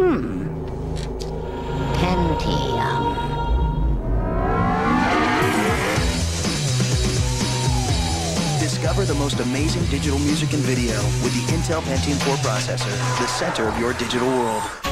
Hmm. Pentium. Discover the most amazing digital music and video with the Intel Pentium 4 processor, the center of your digital world.